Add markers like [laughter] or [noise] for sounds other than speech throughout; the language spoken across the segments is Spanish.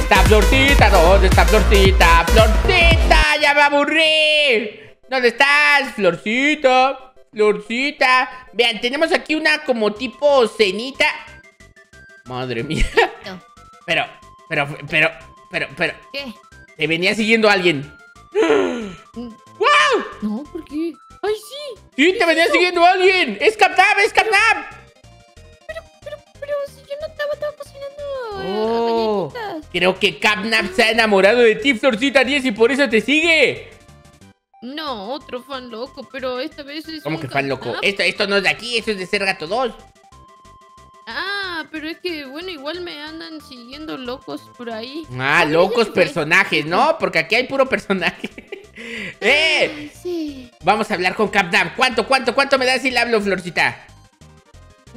está Florcita? ¿Dónde está Florcita? ¡Florcita! ¡Ya me aburrí! ¿Dónde estás, Florcita? Florcita. Vean, tenemos aquí una como tipo cenita. Madre mía. Pero, pero, pero, pero, pero. ¿Qué? Te venía siguiendo alguien. ¡Wow! No, ¿por qué? ¡Ay, sí! Sí, te venía siguiendo alguien. ¡Es Capnap! ¡Es Capnap! Creo que Capnap se ha enamorado de ti, Florcita 10, y por eso te sigue. No, otro fan loco, pero esta vez es ¿Cómo un que fan loco? Esto, esto no es de aquí, eso es de Ser Gato 2. Ah, pero es que, bueno, igual me andan siguiendo locos por ahí. Ah, locos personajes, ¿no? Porque aquí hay puro personaje. [laughs] ¡Eh! Ay, sí. Vamos a hablar con Capnap. ¿Cuánto, cuánto, cuánto me das si le hablo, Florcita?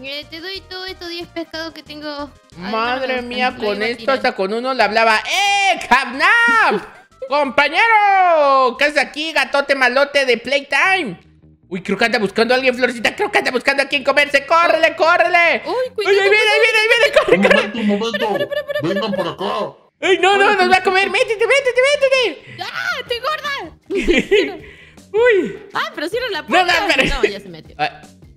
Eh, te doy todo estos 10 pescados que tengo. Madre Además, mía, con esto hasta con uno le hablaba. ¡Eh, Capnap! [laughs] ¡Compañero! ¿Qué haces aquí, gatote malote de Playtime? Uy, creo que anda buscando a alguien, Florcita. Creo que anda buscando a quien comerse. ¡Córrele, córrele! Uy, ¡Uy, cuidado. ahí viene, ahí viene, ahí viene! ¡Corre, Un corre! momento, un momento. Vengan por acá. ¡Ay, no, no! ¡Nos va a comer! ¡Métete, métete, métete! ¡Ah, estoy gorda! [laughs] ¡Uy! Ah, pero cierra la No, puerta. no, pero- No, ya se metió.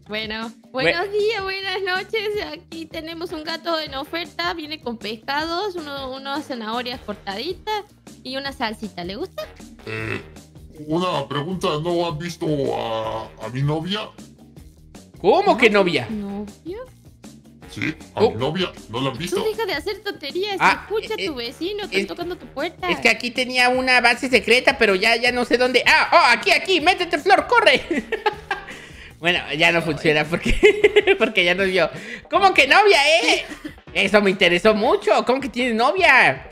Bueno, buenos días, buenas noches. Aquí tenemos un gato en oferta. Viene con pescados, uno, unas zanahorias cortaditas y una salsita. ¿Le gusta? Eh, una pregunta, ¿no han visto a, a mi novia? ¿Cómo que novia? ¿Novio? Sí, a Oh. mi novia, ¿no la han Tú visto? deja de hacer tonterías. Ah, Escucha a eh, tu vecino que es- está tocando tu puerta. Es que aquí tenía una base secreta, pero ya, ya no sé dónde. ¡Ah! ¡Oh! Aquí, aquí, métete, Flor, corre. [laughs] bueno, ya no funciona porque, [laughs] porque ya nos vio. ¿Cómo que novia, eh? Eso me interesó mucho. ¿Cómo que tienes novia?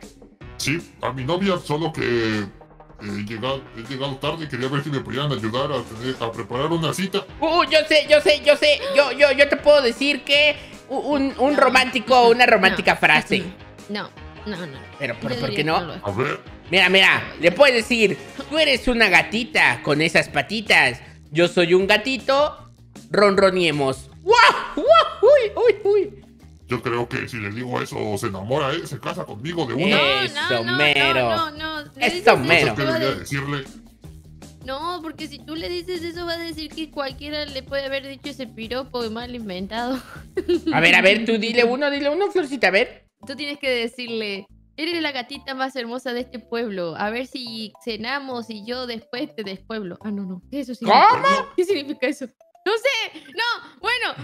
Sí, a mi novia, solo que eh, llega- he llegado tarde. Quería ver si me podían ayudar a, tener- a preparar una cita. Uh, yo sé, yo sé, yo sé. Yo, yo, yo te puedo decir que un, un No. romántico, una romántica No. frase. No, no, no. Pero, pero ¿por qué no? A ver, Mira, mira, le puedes decir, tú eres una gatita con esas patitas. Yo soy un gatito, ronroniemos. ¡Guau! ¡Guau! ¡Uy, uy, uy! yo creo que si le digo eso, se enamora, ¿eh? Se casa conmigo de una. No, Eso, no, no, mero. no, no, no. Eso, mero. ¿Qué debería de- decirle? No, porque si tú le dices eso va a decir que cualquiera le puede haber dicho ese piropo mal inventado. A ver, a ver, [laughs] tú dile uno, dile uno, Florcita, a ver. Tú tienes que decirle, eres la gatita más hermosa de este pueblo. A ver si cenamos y yo después te despueblo. Ah, no, no. ¿Qué eso significa? ¿Cómo? ¿Qué significa eso? No sé. No, bueno,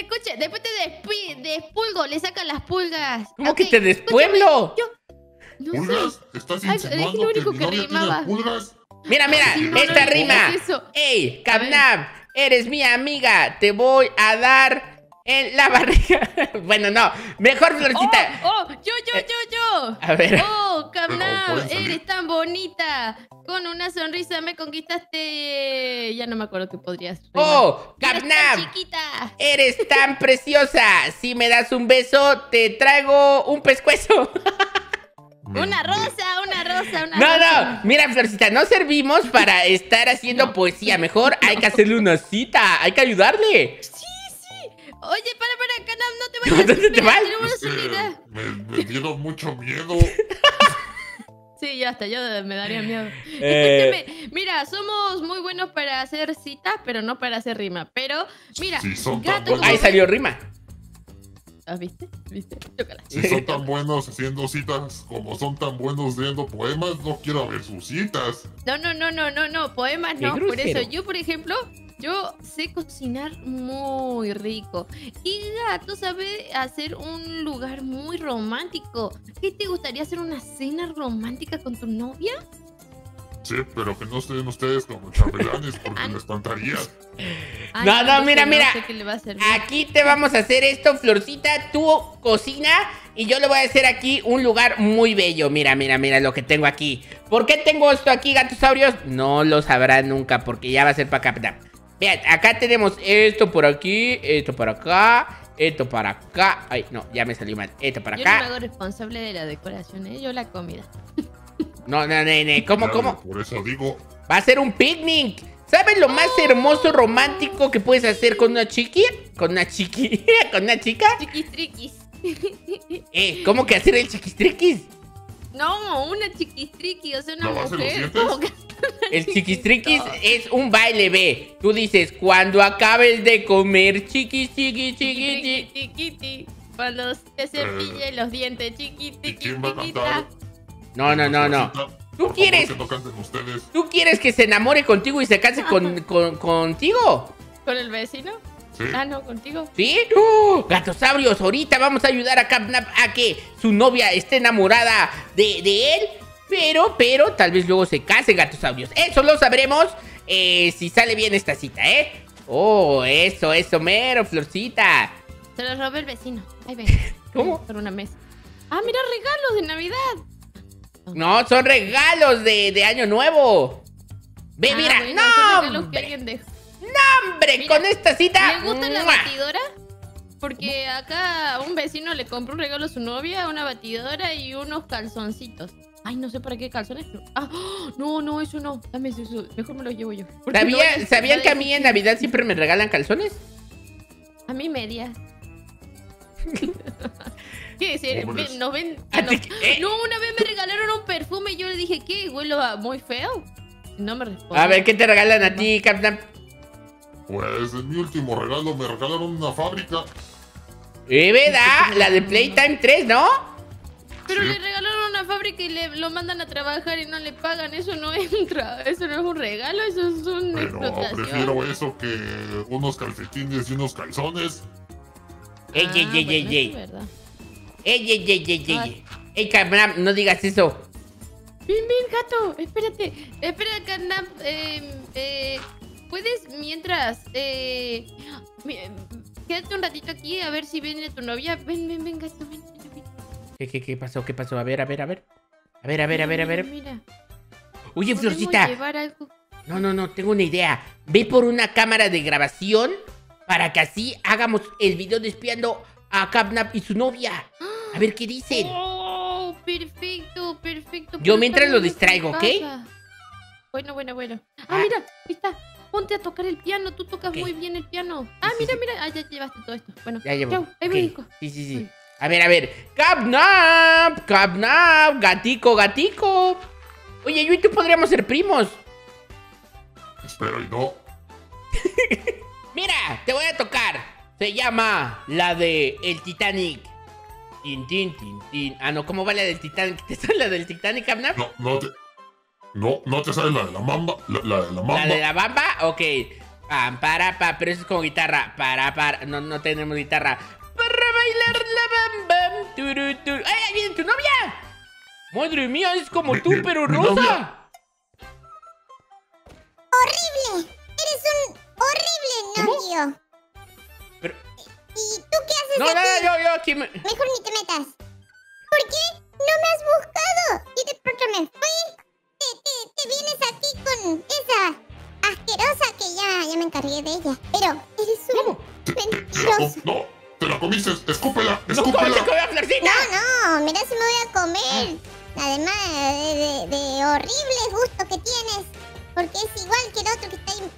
escuche, después te despi- despulgo, le sacan las pulgas. ¿Cómo que te despueblo? escúchame, Yo, no ¿Pulgas? sé. ¿Estás Ay, es lo insinuando que único que rimaba. pulgas? Mira, mira, Sí, no, esta no, rima. ¿qué es eso? Ey. Capnab, eres mi amiga, te voy a dar en la barriga. [laughs] bueno, no, mejor Florcita. Oh, oh, yo, yo, yo, yo. A ver. Oh, salir. eres tan bonita. Con una sonrisa me conquistaste. Ya no me acuerdo qué podrías. rimar. Oh, Eres tan Capnab, chiquita. eres tan preciosa. Si me das un beso, te traigo un pescuezo. [laughs] Una rosa, una rosa, una No, rosa. no, mira, Florcita, no servimos para estar haciendo poesía. [laughs] Mejor hay que hacerle una cita, hay que ayudarle. Sí. Oye, para, para, Camnab, no te [laughs] vayas. ¿Dónde te vas? tenemos una Es que salida. me, me dieron mucho miedo. [laughs] Sí, ya hasta yo me daría miedo. Eh. Escúchame, mira, somos muy buenos para hacer citas, pero no para hacer rima. Pero, mira, gato. Ahí salió rima. Ah, ¿Viste? ¿Viste? Chócala. Si son tan buenos haciendo citas como son tan buenos leyendo poemas, no quiero ver sus citas. No, no, no, no, no, no, poemas no. Por eso, yo, por ejemplo, yo sé cocinar muy rico. Y Gato sabe hacer un lugar muy romántico. ¿Qué te gustaría hacer una cena romántica con tu novia? Sí, pero que no estén ustedes como chambelanes [laughs] porque Ah. me espantaría. Ay, No, no, mira, mira. sé qué le va a servir. Aquí te vamos a hacer esto, Florcita. Tú cocina y yo le voy a hacer aquí un lugar muy bello. Mira, mira, mira lo que tengo aquí. ¿Por qué tengo esto aquí, gatosaurios? No lo sabrán nunca porque ya va a ser para acá. Vean, acá tenemos esto por aquí, esto por acá, esto para acá. Ay, no, ya me salió mal. Esto para Yo no me acá. hago responsable de la decoración, ¿eh? yo la comida. [laughs] No, no, no, no. ¿Cómo, Claro, cómo? Por eso digo, Va a ser un picnic. ¿Sabes lo más hermoso romántico que puedes hacer con una chiqui? Con una chiqui, [laughs] con una chica. Chiquis triquis. [laughs] Eh, ¿cómo que hacer el chiquistriquis? No, una chiquistriqui, o sea, una ¿Lavarse los mujer. dientes? como que- [laughs] El chiquistriquis es un baile, ve. Tú dices, cuando acabes de comer, chiquis, chiquis, chiquis, chiquiti. Cuando te cepille los dientes, chiquiti. No, no, no, no. ¿Tú quieres? no. ¿Tú quieres que se enamore contigo y se case con, [laughs] con- contigo? ¿Con el vecino? Sí. Ah, no, contigo. ¿Sí? ¡Uh! Gatosaurios, ahorita vamos a ayudar a Capnap a que su novia esté enamorada de, de él. Pero, pero, tal vez luego se case, gatosaurios. Eso lo sabremos eh, si sale bien esta cita, ¿eh? Oh, eso, eso, mero, Florcita. Se lo robé el vecino. Ahí ven. [laughs] ¿Cómo? Por una mesa. Ah, mira, regalos de Navidad. No, son regalos de, de Año Nuevo. Ve, Ah, mira, bueno, no, hombre, Mira, con esta cita. ¿Le gusta la batidora? Porque acá un vecino le compró un regalo a su novia, una batidora y unos calzoncitos. Ay, no sé para qué calzones. Ah, [gasps] no, no, eso no. Dame eso. Mejor me lo llevo yo. Porque no ¿Sabía- vaya- ¿Sabían que a mí en Navidad siempre me regalan calzones? A mí media. [laughs] ¿Qué decir? ¿Nos ven? ¿A no. Eh. No, una vez me regalaron un perfume y yo le dije, ¿qué? ¿Huelo a muy feo? No me respondió. A ver, ¿qué te regalan a ti, Capnap? Pues en mi último regalo me regalaron una fábrica. Eh, ¿verdad? La de Playtime 3, ¿no? Pero Sí. le regalaron una fábrica y le lo mandan a trabajar y no le pagan. Eso no [laughs] es un, tra- eso no es un regalo, eso es una Pero explotación. prefiero eso que unos calcetines y unos calzones. Ey, Ah, ey, ey, bueno, ey, ey. Ey, ey, ey, ey, ey. No digas eso. Ven, ven, gato, espérate. Espera, Carnap. Eh, eh, ¿Puedes mientras... Eh, quédate un ratito aquí a ver si viene tu novia. Ven, ven, ven, gato, ven. ¿Qué, qué, qué pasó? ¿Qué pasó? A ver, a ver, a ver. A ver, a ver, a ver, a ver. Mira, Oye, ¿podemos Florcita. algo? No, no, no, tengo una idea. Ve por una cámara de grabación para que así hagamos el video despiando a Capnap y su novia. A ver qué dicen. Oh, perfecto, perfecto. Yo mientras lo distraigo, ¿ok? Bueno, bueno, bueno. Ah, Ah. mira, ahí está. Ponte a tocar el piano, tú tocas muy bien el piano. Ah, sí, mira, sí. mira. Ah, ya llevaste todo esto. Bueno, Ya llevo. chau, ahí Ok. voy, hijo. Sí, sí, sí. A ver, a ver. Capnap, Capnap, gatico, gatico. Oye, yo y tú podríamos ser primos. Espero y no. [laughs] Mira, te voy a tocar. Se llama la de El Titanic. Tin, tin, tin, tin. Ah, no, ¿cómo va la del Titanic? ¿Te sabes la del Titanic, Capnap? No, no te. No, no te sabes la de la mamba. La, la de la mamba. ¿La de la bamba? Ok. Pam, para, pa, pero eso es como guitarra. Para, para. No, no tenemos guitarra. Para bailar ¡Ay, ahí viene tu novia! Madre mía, es como tú, pero rosa. ¡Horrible! Eres un horrible ¿Cómo? novio. Pero- ¿Y tú qué haces No, no, aquí? no, yo, yo aquí me... Mejor ni te metas. ¿Por qué no me has buscado? Y de pronto me fui. Te, te, te vienes aquí con esa asquerosa que ya, ya me encargué de ella. Pero eres un la mentiroso. no, te la comiste. Escúpela, No, ¿cómo se escúpela. come a Florcita? No, no, mira si me voy a comer. Además de, de- de horrible gusto que tienes. Porque es igual que el otro que está ahí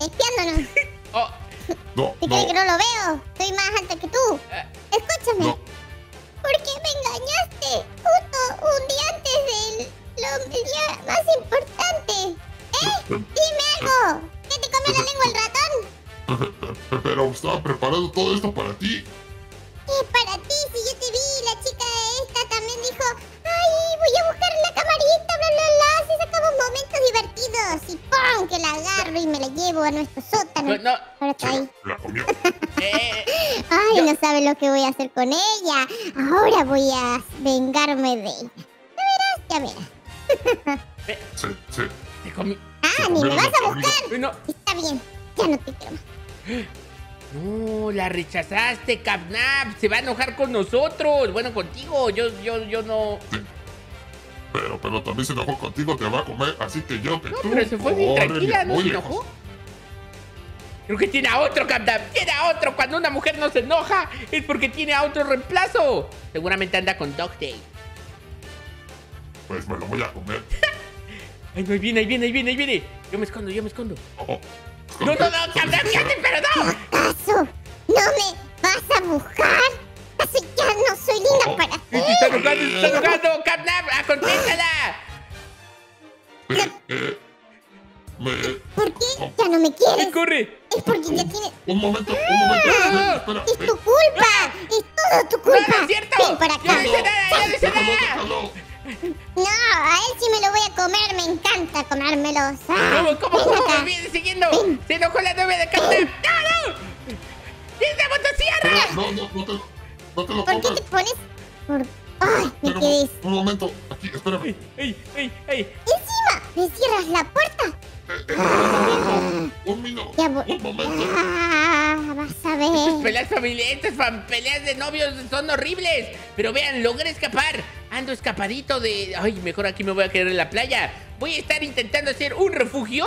espiándonos. [laughs] Oh, [laughs] No, ¿Te crees que no, no lo veo? Soy más alta que tú. eh, Escúchame. no. ¿Por qué me engañaste? Justo un día antes del lo- el día más importante. Dime algo. ¿Qué te comió la lengua el ratón? [laughs] Pero estaba preparando todo esto para ti. ¿Qué para ti? Si yo te vi, la chica esta también dijo, ay, voy a buscar la camarita, bla, bla, bla, así sacamos momentos divertidos. Y ¡pum! que la agarro y me la llevo a nuestro sótano. no, no, Ahora está ahí. [laughs] la, comió. eh, Ay, Yo- no sabe lo que voy a hacer con ella. Ahora voy a vengarme de ella. Ya verás, ya verás. Se, se, te comí... Ah, ni me vas a buscar. No, Está bien, ya no te quiero más. [gasps] no, la rechazaste, Capnap. Se va a enojar con nosotros. Bueno, contigo. Yo, yo, yo no... Pero, pero también se enojó contigo, te va a comer, así que yo que No, tú. pero se fue bien órale, tranquila, ¿no se enojó? Creo que tiene a otro, Capnap. Tiene a otro. Cuando una mujer no se enoja es porque tiene a otro reemplazo. Seguramente anda con Dog Day. Pues me lo voy a comer. [laughs] Ay, no, ahí viene, ahí viene, ahí viene, ahí viene. Yo me escondo, yo me escondo. Oh, No, no, no, Capnap, fíjate, pero no. ¿Acaso no me vas a buscar? ¿Acaso ya no soy linda para ti? ¿Qué te está se está enojando. Capnap, ¡ah, contéstala. ¿Por qué ya no me quieres? Corre. Es porque ya tienes... Un momento, un momento. Ah. Espera, Es tu culpa. Es todo tu No, culpa. no es cierto. Ven para Yo no acá. hice nada, no nada. [laughs] No, a él sí me lo voy a comer. Me encanta comérmelos. Ah, ¿Cómo, cómo, ven cómo? viene siguiendo. Se enojó la novia de Capnap. ¡No, no! ¡Es la motosierra! No, no, no te, no te lo ¿Por qué pongas. te pones...? Por... Ay, me quedé... un momento, aquí, espérame. ¡Ey, ey, ey, ey! Me cierras la puerta. Un momento, un minuto, Ya un momento. Ah, vas a ver. Peleas familiares, estas peleas de novios son horribles. Pero vean, logré escapar. Ando escapadito de... Ay, mejor aquí me voy a quedar en la playa. Voy a estar intentando hacer un refugio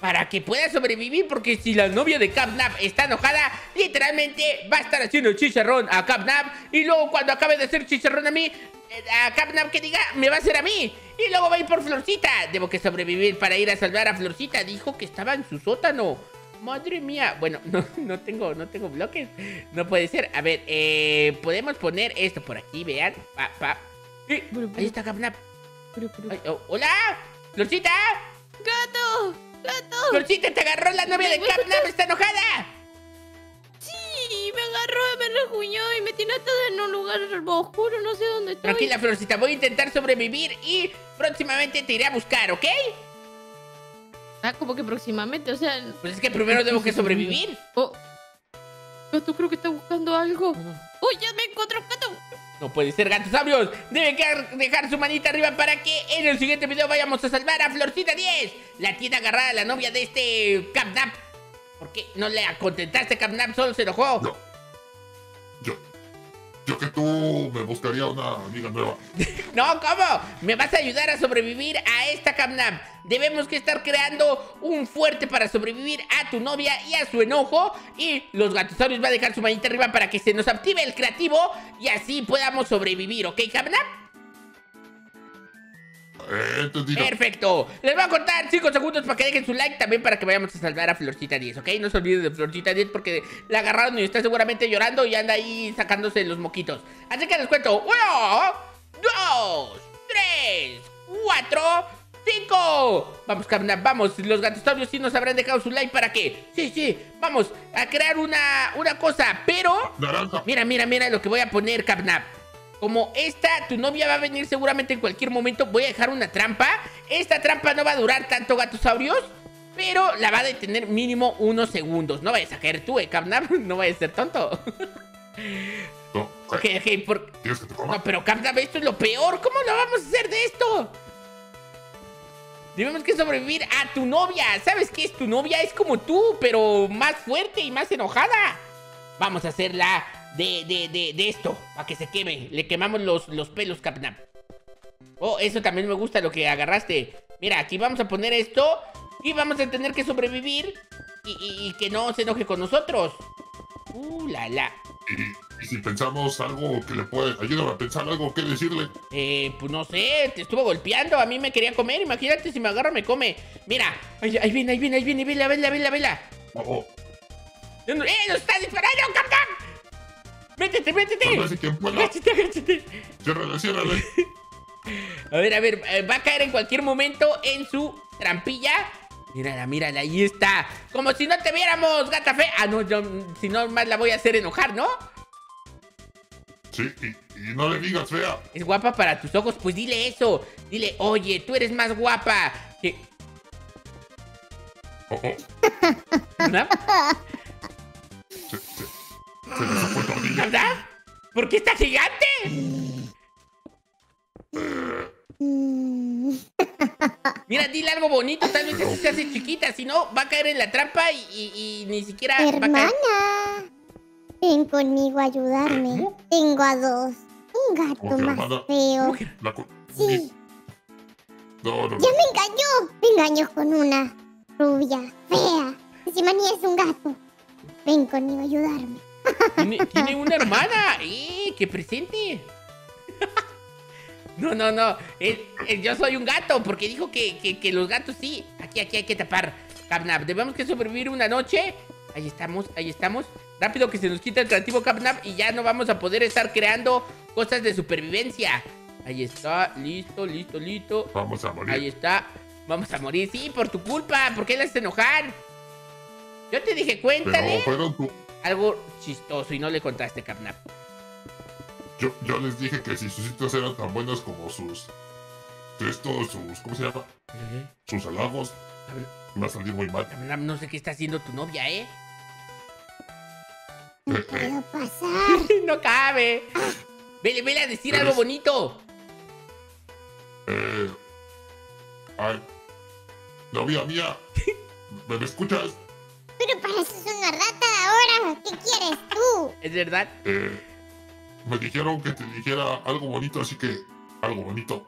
para que pueda sobrevivir. Porque si la novia de Capnap está enojada, literalmente va a estar haciendo chicharrón a Capnap. Y luego cuando acabe de hacer chicharrón a mí, a Capnap que diga, me va a hacer a mí. Y luego va a ir por Florcita. Debo que sobrevivir para ir a salvar a Florcita. Dijo que estaba en su sótano. Madre mía. Bueno, [laughs] no, no tengo, no tengo bloques. No puede ser. A ver, eh, podemos poner esto por aquí, vean. Pa, pa. Eh, ahí está Capnap. Pero, pero- Ay, oh, ¡Hola! ¡Florcita! ¡Gato! ¡Gato! ¡Florcita, te agarró la novia de Capnap! ¡Está enojada! Rejuñó y me tiene atada en un lugar oscuro, no sé dónde estoy. Tranquila, Florcita. Voy a intentar sobrevivir y próximamente te iré a buscar, ¿ok? Ah, como que próximamente, o sea... Pues es que primero tengo que sobrevivir. Oh. Gato creo que está buscando algo. ¡Uy, ya me encontró gato! No puede ser, gatos sabios. Debe dejar su manita arriba para que en el siguiente video vayamos a salvar a Florcita 10. La tiene agarrada la novia de este Capnap. ¿Por qué no le contentaste, Capnap? Solo se enojó. No. Yo, que tú me buscaría una amiga nueva. [laughs] No, ¿cómo? Me vas a ayudar a sobrevivir a esta Capnap. Debemos que estar creando un fuerte para sobrevivir a tu novia y a su enojo. Y los gatosaurios va a dejar su manita arriba para que se nos active el creativo y así podamos sobrevivir, ¿ok, Capnap? Perfecto. Les voy a contar 5 segundos para que dejen su like también para que vayamos a salvar a Florcita 10, ¿ok? No se olviden de Florcita 10 porque la agarraron y está seguramente llorando y anda ahí sacándose los moquitos. Así que les cuento. 1, 2, 3, 4, 5. Vamos, Capnap, vamos. Los gatosaurios sí nos habrán dejado su like para que... Sí, sí. Vamos a crear una, una cosa, pero... Naranja. Mira, mira, mira lo que voy a poner, Capnap. Como esta, tu novia va a venir seguramente en cualquier momento. Voy a dejar una trampa. Esta trampa no va a durar tanto, gatosaurios. Pero la va a detener mínimo unos segundos. No vayas a caer tú, eh, Capnap. [laughs] No vayas a ser tonto. No, ok, ok. por- ¿Quieres que te coma? No, pero Capnap, esto es lo peor. ¿Cómo lo vamos a hacer de esto? Debemos que sobrevivir a tu novia. ¿Sabes qué es tu novia? Es como tú, pero más fuerte y más enojada. Vamos a hacerla de, de, de, de esto, para que se queme. Le quemamos los, los pelos, Capnap. Oh, eso también me gusta lo que agarraste. Mira, aquí vamos a poner esto y vamos a tener que sobrevivir y, y- y que no se enoje con nosotros. Uh, la, la. Y, y si pensamos algo que le puede... Ayúdame a pensar algo que decirle. Eh, pues no sé, te estuvo golpeando, a mí me quería comer, imagínate si me agarra me come. Mira, ahí, ahí viene, ahí viene, ahí viene, vela, vela, vela, vela. Oh, oh. ¡Eh, nos está disparando, Capitán! ¡Métete, métete! ¡Agáchate, agáchate! Ciérrale, ciérrale. A ver, a ver, eh, va a caer en cualquier momento en su trampilla. Mírala, mírala, ahí está. Como si no te viéramos, gata fe. Ah, no, yo, si no, más la voy a hacer enojar, ¿no? Sí, y, y no le digas fea. Es guapa para tus ojos, pues dile eso. Dile, oye, tú eres más guapa. que- Oh, oh. ¿Verdad? Se, se, ¿Verdad? ¿Por qué está gigante? Mira, dile algo bonito, tal vez así se hace chiquita, si no, va a caer en la trampa y, y- y ni siquiera va a hermana, caer. ven conmigo a ayudarme. Tengo a dos. Un gato ¿Cómo que más hermana? feo. ¿Cómo que- La co- Sí, No, no, ya me engañó. Me engañó con una rubia fea. Encima ni es un gato. Ven conmigo a ayudarme. ¿Tiene, tiene una hermana, ¡eh! ¡Que presente! No, no, no. yo soy un gato, porque dijo que, que- que los gatos sí. Aquí, aquí hay que tapar. Capnap, debemos que sobrevivir una noche. Ahí estamos, ahí estamos. Rápido que se nos quita el creativo Capnap y ya no vamos a poder estar creando cosas de supervivencia. Ahí está, listo, listo, listo. Vamos a morir. Ahí está. Vamos a morir, sí, por tu culpa. ¿Por qué le haces enojar? Yo te dije, cuéntale Pero fueron tu... algo chistoso y no le contaste, Capnap. Yo, yo les dije que si sus citas eran tan buenas como sus... Estos, sus... ¿Cómo se llama? Sus halagos. Iba a salir muy mal. Capnap, no sé qué está haciendo tu novia, ¿eh? No Eh, puedo pasar. [laughs] no cabe. Vele, vele a decir algo bonito. Eh... Ay... Novia mía. ¿Me, me escuchas? Pero una rata ¿Qué quieres tú? ¿Es verdad? Eh... Me dijeron que te dijera algo bonito, así que... Algo bonito.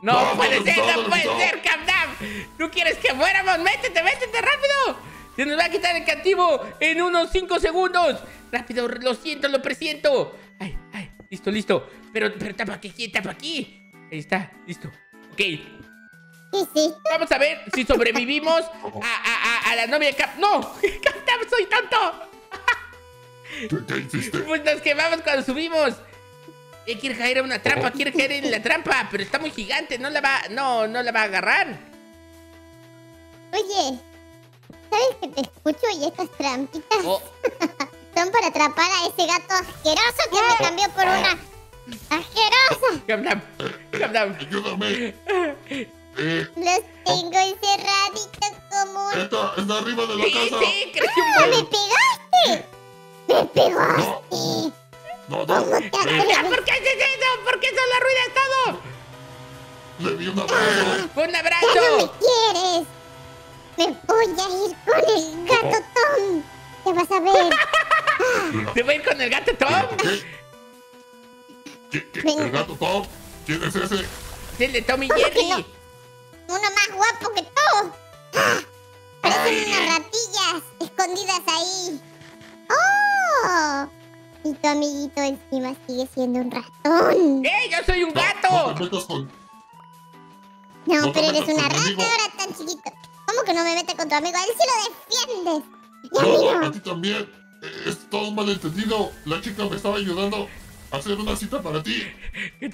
No, No, puede no, ser, no, puede ser, Capnap. ¿Tú quieres que fuéramos? ¡Métete, métete rápido! Se nos va a quitar el cativo en unos 5 segundos. Rápido, lo siento, lo presiento. Ay, ay, listo, listo. Pero, pero tapa aquí, tapa aquí. Ahí está, listo. Ok, vamos a ver si sobrevivimos a, a, a, a la novia de Cap. ¡No! [laughs] ¡Capnap, soy tonto! ¿Qué, qué hiciste? Pues nos quemamos cuando subimos. Quiere caer a una trampa, quiere caer en la trampa, pero está muy gigante, no la va, no, no la va a agarrar. Oye, ¿sabes que te escucho y estas trampitas Oh, [laughs] son para atrapar a ese gato asqueroso que me cambió por una asquerosa? Capnap, Capnap. Ayúdame. Eh... Los tengo encerraditos como un... Está, está arriba de la Sí, casa. sí, creció un ¡Oh, buen. me pegaste! ¡Me pegaste! No, no. ¿Cómo te Eh, ¿Por qué haces eso? ¿Por qué solo arruinas todo? le di un abrazo. ¡Un ¡Ya no abrazo! me quieres! ¡Me voy a ir con el gato Tom! ¡Ya vas a ver! [laughs] ¿Se va a ir con el gato Tom? ¿Qué? ¿Qué, qué, ¿El gato Tom? ¿Quién es ese? Es el de Tom y ¿Cómo que Jerry. no? Uno más guapo que tú. ¡Ah! Parecen unas ratillas escondidas ahí. ¡Oh! Y tu amiguito encima sigue siendo un ratón. ¡Eh, yo soy un No, gato! No con... No, no pero eres una rata amigo. ahora tan chiquito. ¿Cómo que no me mete con tu amigo? A él sí lo defiendes. Y a mí No, a no. ti también. Es todo un malentendido. La chica me estaba ayudando hacer una cita para ti. ¿Qué?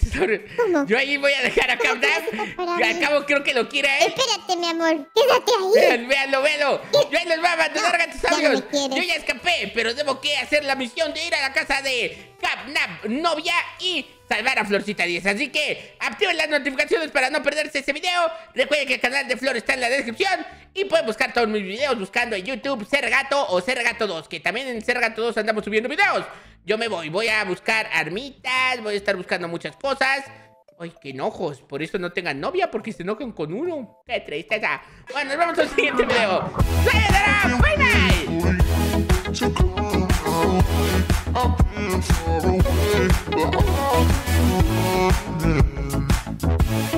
¿Cómo? Yo ahí voy a dejar a Capnap. Para Que al mí. cabo creo que lo quiere a él. Espérate, mi amor. Quédate ahí. Vean, véanlo, véanlo. Yo ahí les voy a abandonar, No, gatos ya no sabios. me quieres. Yo ya escapé, pero debo que hacer la misión de ir a la casa de Capnap, novia y salvar a Florcita 10. Así que activen las notificaciones para no perderse ese video. Recuerden que el canal de Flor está en la descripción. Y pueden buscar todos mis videos buscando en YouTube Ser Gato o Ser Gato 2. Que también en Ser Gato 2 andamos subiendo videos. Yo me voy, voy a buscar armitas, voy a estar buscando muchas cosas. Ay, qué enojos. Por eso no tengan novia, porque se enojan con uno. Qué tristeza. Bueno, nos vemos al siguiente video. ¡Sayonara! ¡Bye, bye!